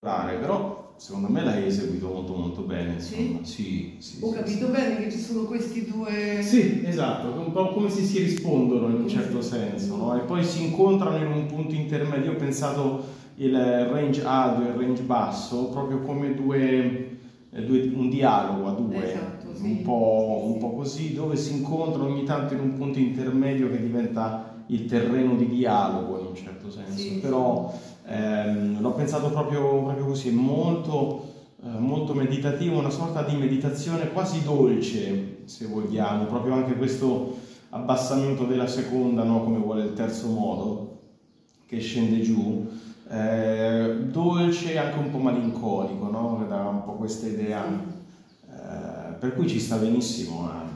però secondo me l'hai eseguito molto molto bene. Insomma. Sì? Sì, sì, Ho capito sì. bene che ci sono questi due... Sì, esatto, un po' come se si rispondono in un certo senso, no? E poi si incontrano in un punto intermedio. Io ho pensato il range alto e il range basso proprio come due, eh, due- un dialogo a due, Esatto, un, po', un po' così, dove si incontrano ogni tanto in un punto intermedio che diventa il terreno di dialogo in un certo senso. Però l'ho pensato proprio, proprio così, molto, eh, molto meditativo, una sorta di meditazione quasi dolce, se vogliamo, proprio anche questo abbassamento della seconda, no? come vuole il terzo modo, che scende giù, eh, dolce e anche un po' malinconico, no? che dà un po' questa idea, eh, per cui ci sta benissimo. eh.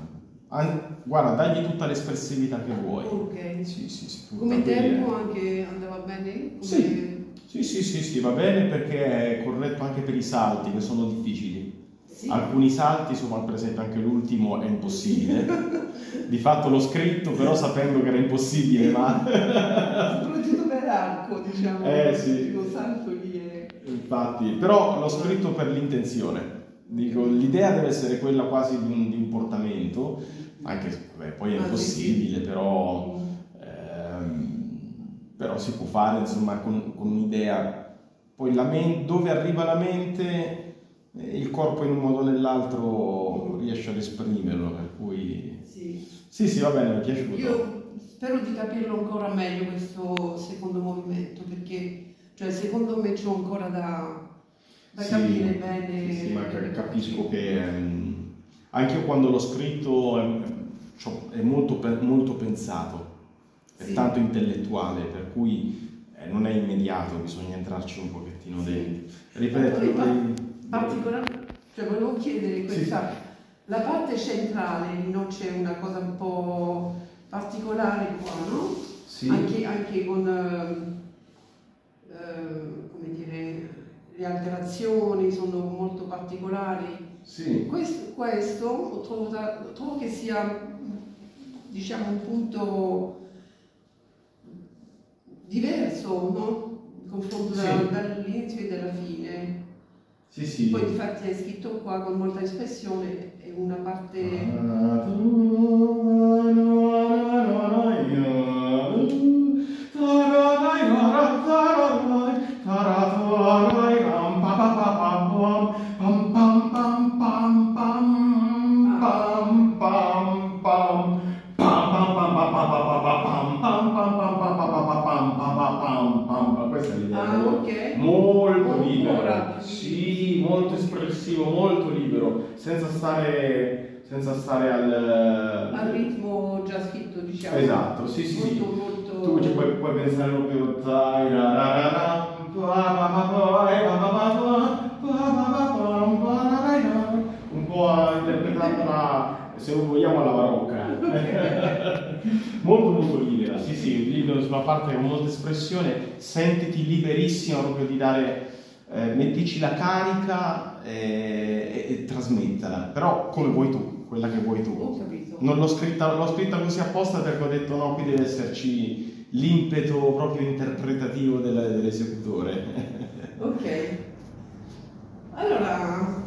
An- guarda, dagli tutta l'espressività che vuoi. Ok. Sì, sì, sì, Come tempo anche andava bene? Come... Sì. Sì, sì, sì, sì, va bene perché è corretto anche per i salti che sono difficili. Sì. Alcuni salti, insomma, per esempio anche l'ultimo è impossibile. Di fatto l'ho scritto però sapendo che era impossibile, ma Soprattutto per l'arco, diciamo. Eh, sì. Lo salto lì è... infatti, però l'ho scritto per l'intenzione. Dico, l'idea deve essere quella quasi di un, di un portamento, anche se poi è Ah, impossibile, però, però si può fare insomma con, con un'idea. Poi la men- dove arriva la mente, eh, il corpo in un modo o nell'altro riesce ad esprimerlo, per cui Sì. sì, sì, va bene, mi è piaciuto. Io spero di capirlo ancora meglio questo secondo movimento perché cioè, secondo me c'ho ancora da, da Sì, capire bene. Sì, ma ca- capisco che ehm, anche io quando l'ho scritto ehm, è molto, molto pensato, è Sì. tanto intellettuale, per cui eh, non è immediato, bisogna entrarci un pochettino Sì. dentro. Ripeto, Poi pa- dovrei- particolare, cioè volevo chiedere Sì. questa, la parte centrale no, c'è una cosa un po' particolare qua, no? Sì. Anche, anche con ehm, ehm, come dire, le alterazioni sono molto particolari. Sì. Questo, questo trovo, da- trovo che sia diciamo un punto diverso no? in confronto da- Sì. dall'inizio e dalla fine. Sì, sì. Poi infatti è scritto qua con molta espressione, una parte... Ah. L'idea. Ah, ok. Molto Molto libero, sì, molto espressivo, molto libero, senza stare, senza stare al... Al ritmo già scritto, diciamo. Esatto, sì, sì, sì. molto, Molto, Tu ci puoi, puoi pensare proprio... e. Un po' interpretandola, se non vogliamo, alla barocca. molto molto libera, sì sì, libero sulla parte con molta espressione, sentiti liberissimo proprio di dare, eh, mettici la carica e, e, e trasmettila, però come vuoi tu, quella che vuoi tu. Ho capito. Non l'ho scritta, l'ho scritta così apposta perché ho detto no, qui deve esserci l'impeto proprio interpretativo del- dell'esecutore. Ok. Allora,